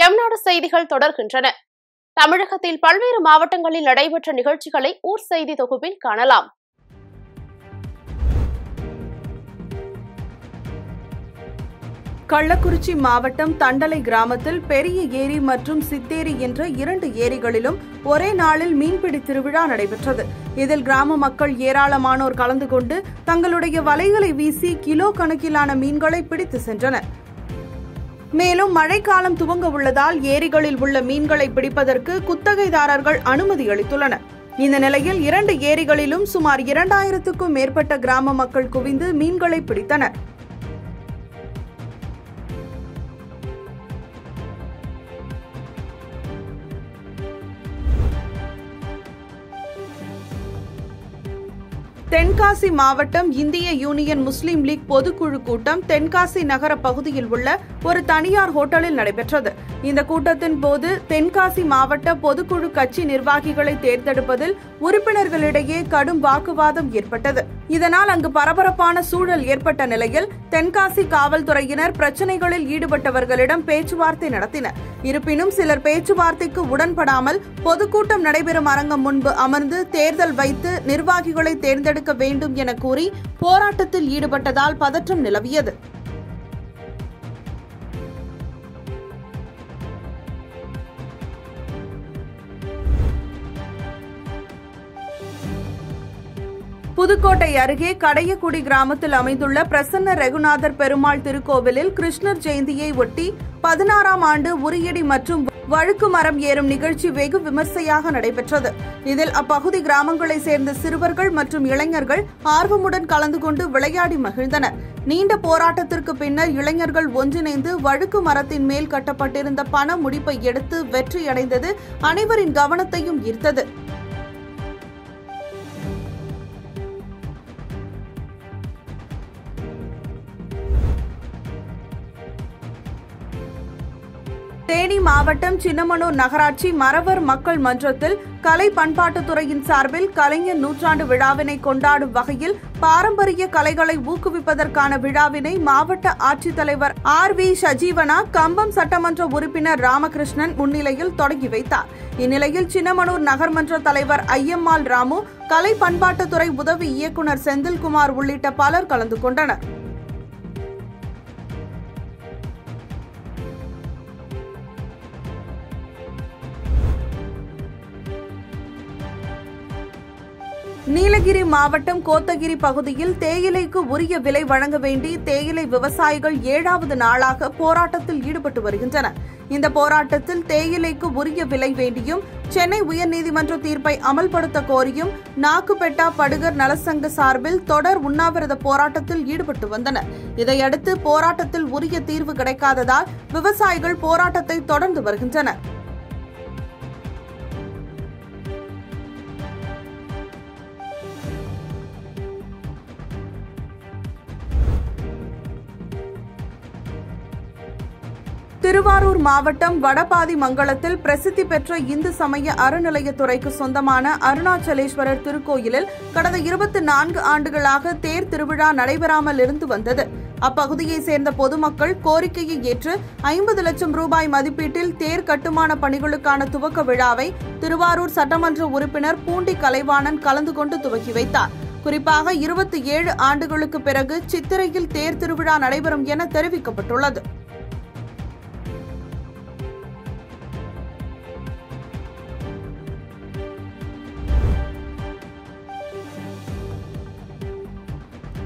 எம்நாடு செய்திகள் தொடர்கின்றன. தமிழகத்தில் பல்வேறு மாவட்டங்களில் நடைபெற்ற நிகழ்ச்சிகளை ஊர் செய்தி தொகுப்பில் காணலாம். கள்ளக்குறிச்சி மாவட்டம் தண்டலை கிராமத்தில் பெரிய ஏரி மற்றும் சித்தேரி என்ற இரண்டு ஏரிகளிலும் ஒரே நாளில் மீன்பிடி திருவிழா நடைபெற்றது. இதில் கிராம மக்கள் ஏராளமானோர் கலந்து கொண்டு தங்களுடைய வலைகளை வீசி கிலோ கணக்கிலான மீன்களை பிடித்து சென்றனர். மேலும் மழைக்காலம் துவங்க உள்ளதால் ஏரிகளில் உள்ள மீன்களை பிடிப்பதற்கு குத்தகைதாரர்கள் அனுமதி அளித்துள்ளனர். இந்த நிலையில் இரண்டு ஏரிகளிலும் சுமார் இரண்டாயிரத்துக்கும் மேற்பட்ட கிராம மக்கள் குவிந்து மீன்களை பிடித்தனர். தென்காசி மாவட்டம் இந்திய யூனியன் முஸ்லீம் லீக் பொதுக்குழு கூட்டம் தென்காசி நகர பகுதியில் உள்ள ஒரு தனியார் ஹோட்டலில் நடைபெற்றது. இந்த கூட்டத்தின் போது தென்காசி மாவட்ட பொதுக்குழு கட்சி நிர்வாகிகளை தேர்ந்தெடுப்பதில் உறுப்பினர்களிடையே கடும் வாக்குவாதம் ஏற்பட்டது. இதனால் அங்கு பரபரப்பான சூழல் ஏற்பட்ட நிலையில் தென்காசி காவல்துறையினர் பிரச்சனைகளில் ஈடுபட்டவர்களிடம் பேச்சுவார்த்தை நடத்தினர். இருப்பினும் சிலர் பேச்சுவார்த்தைக்கு உடன்படாமல் பொதுக்கூட்டம் நடைபெறும் அரங்கம் முன்பு அமர்ந்து தேர்தல் வைத்து நிர்வாகிகளை தேர்ந்தெடுக்க வேண்டும் என கூறி போராட்டத்தில் ஈடுபட்டதால் பதற்றம் நிலவியது. புதுக்கோட்டை அருகே கடையக்குடி கிராமத்தில் அமைந்துள்ள பிரசன்ன ரகுநாதர் பெருமாள் திருக்கோவிலில் கிருஷ்ணர் ஜெயந்தியை ஒட்டி பதினாறாம் ஆண்டு உரியடி மற்றும் வழுக்கு மரம் ஏறும் நிகழ்ச்சி வெகு விமர்சையாக நடைபெற்றது. இதில் அப்பகுதி கிராமங்களை சேர்ந்த சிறுவர்கள் மற்றும் இளைஞர்கள் ஆர்வமுடன் கலந்து கொண்டு விளையாடி மகிழ்ந்தனர். நீண்ட போராட்டத்திற்கு பின்னர் இளைஞர்கள் ஒன்றிணைந்து வழுக்கு மரத்தின் மேல் கட்டப்பட்டிருந்த பண முடிப்பை எடுத்து வெற்றியடைந்தது அனைவரின் கவனத்தையும் ஈர்த்தது. தேனி மாவட்டம் சின்னமனூர் நகராட்சி மறவர் மக்கள் மன்றத்தில் கலை பண்பாட்டுத்துறையின் சார்பில் கலைஞர் நூற்றாண்டு விழாவினை கொண்டாடும் வகையில் பாரம்பரிய கலைகளை ஊக்குவிப்பதற்கான விழாவினை மாவட்ட ஆட்சித்தலைவர் ஆர் வி சஜீவனா கம்பம் சட்டமன்ற உறுப்பினர் ராமகிருஷ்ணன் முன்னிலையில் தொடங்கி வைத்தார். இந்நிலையில் சின்னமனூர் நகர்மன்ற தலைவர் ஐயம்மாள் ராமு கலை பண்பாட்டுத்துறை உதவி இயக்குநர் செந்தில்குமார் உள்ளிட்ட பலர் கலந்து கொண்டனர். நீலகிரி மாவட்டம் கோத்தகிரி பகுதியில் தேயிலைக்கு உரிய விலை வழங்க வேண்டி தேயிலை விவசாயிகள் ஏழாவது நாளாக போராட்டத்தில் ஈடுபட்டு வருகின்றனர். இந்த போராட்டத்தில் தேயிலைக்கு உரிய விலை வேண்டியும் சென்னை உயர்நீதிமன்ற தீர்ப்பை அமல்படுத்த கோரியும் நாக்குபெட்டா படுகர் நலசங்க சார்பில் தொடர் உண்ணாவிரத போராட்டத்தில் ஈடுபட்டு வந்தனர். இதையடுத்து போராட்டத்தில் உரிய தீர்வு கிடைக்காததால் விவசாயிகள் போராட்டத்தை தொடர்ந்து வருகின்றனர். திருவாரூர் மாவட்டம் வடபாதி மங்கலத்தில் பிரசித்தி பெற்ற இந்து சமய அறநிலையத்துறைக்கு சொந்தமான அருணாச்சலேஸ்வரர் திருக்கோயிலில் கடந்த இருபத்தி நான்கு ஆண்டுகளாக தேர் திருவிழா நடைபெறாமல் இருந்து வந்தது. அப்பகுதியை சேர்ந்த பொதுமக்கள் கோரிக்கையை ஏற்று ஐம்பது லட்சம் ரூபாய் மதிப்பீட்டில் தேர் கட்டுமான பணிகளுக்கான துவக்க விழாவை திருவாரூர் சட்டமன்ற உறுப்பினர் பூண்டி கலைவாணன் கலந்து கொண்டு துவக்கி வைத்தார். குறிப்பாக இருபத்தி ஏழு ஆண்டுகளுக்கு பிறகு சித்திரையில் தேர் திருவிழா நடைபெறும் என தெரிவிக்கப்பட்டுள்ளது.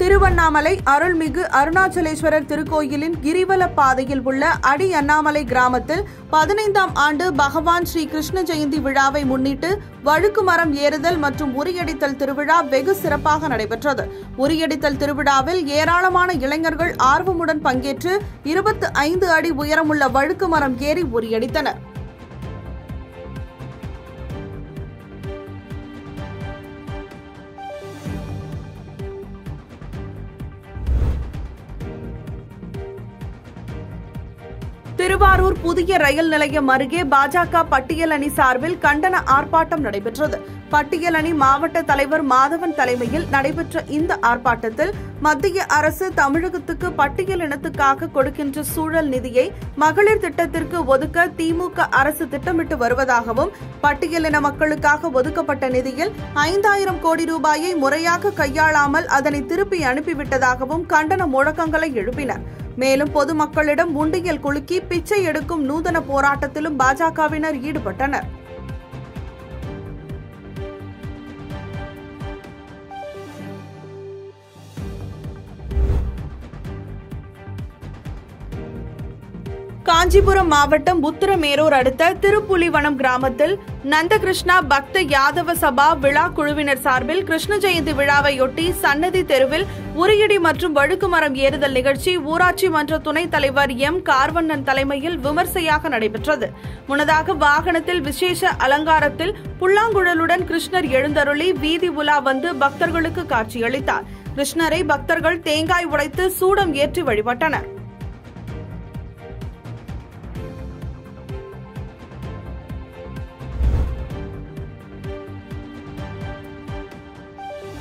திருவண்ணாமலை அருள்மிகு அருணாச்சலேஸ்வரர் திருக்கோயிலின் கிரிவல பாதையில் உள்ள அடி அண்ணாமலை கிராமத்தில் பதினைந்தாம் ஆண்டு பகவான் ஸ்ரீ கிருஷ்ண ஜெயந்தி விழாவை முன்னிட்டு வழுக்கு மரம் ஏறுதல் மற்றும் உரியடித்தல் திருவிழா வெகு சிறப்பாக நடைபெற்றது. உரியடித்தல் திருவிழாவில் ஏராளமான இளைஞர்கள் ஆர்வமுடன் பங்கேற்று இருபத்தி ஐந்து அடி உயரமுள்ள வழுக்கு மரம் ஏறி உரியடித்தனர். திருவாரூர் புதிய ரயில் நிலையம் அருகே பாஜக பட்டியல் அணி சார்பில் கண்டன ஆர்ப்பாட்டம் நடைபெற்றது. பட்டியல் அணி மாவட்ட தலைவர் மாதவன் தலைமையில் நடைபெற்ற இந்த ஆர்ப்பாட்டத்தில் மத்திய அரசு தமிழகத்துக்கு பட்டியல் இனத்துக்காக கொடுக்கின்ற சூழல் நிதியை மகளிர் திட்டத்திற்கு ஒதுக்க திமுக அரசு திட்டமிட்டு வருவதாகவும் பட்டியலின மக்களுக்காக ஒதுக்கப்பட்ட நிதியில் ஐந்தாயிரம் கோடி ரூபாயை முறையாக கையாளாமல் அதனை திருப்பி அனுப்பிவிட்டதாகவும் கண்டன முழக்கங்களை எழுப்பினர். மேலும் பொதுமக்களிடம் உண்டியல் குலுக்கி பிச்சை எடுக்கும் நூதன போராட்டத்திலும் பாஜகவினர் ஈடுபட்டனர். காஞ்சிபுரம் மாவட்டம் உத்திரமேரூர் அடுத்த திருப்புலிவனம் கிராமத்தில் நந்தகிருஷ்ணா பக்த யாதவ சபா விழா குழுவினர் சார்பில் கிருஷ்ண ஜெயந்தி விழாவையொட்டி சன்னதி தெருவில் உரியடி மற்றும் வழுக்குமரம் ஏறுதல் நிகழ்ச்சி ஊராட்சி மன்ற துணைத் தலைவர் எம் கார்வண்ணன் தலைமையில் விமர்சையாக நடைபெற்றது. முன்னதாக வாகனத்தில் விசேஷ அலங்காரத்தில் புல்லாங்குழலுடன் கிருஷ்ணர் எழுந்தருளி வீதி உலா வந்து பக்தர்களுக்கு காட்சியளித்தார். கிருஷ்ணரை பக்தர்கள் தேங்காய் உடைத்து சூடம் ஏற்றி வழிபட்டனர்.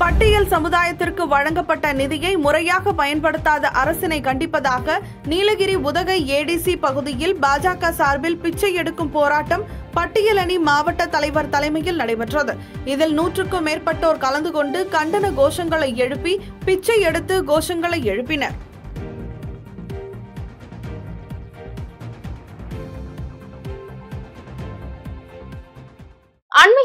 பட்டியல் சமுதாயத்திற்கு வழங்கப்பட்ட நிதியை முறையாக பயன்படுத்தாத அரசினை கண்டிப்பதாக நீலகிரி உதகை ஏடிசி பகுதியில் பாஜக சார்பில் பிச்சை எடுக்கும் போராட்டம் பட்டியல் அணி மாவட்ட தலைவர் தலைமையில் நடைபெற்றது. இதில் நூற்றுக்கும் மேற்பட்டோர் கலந்து கொண்டு கண்டன கோஷங்களை எழுப்பி பிச்சை எடுத்து கோஷங்களை எழுப்பினர்.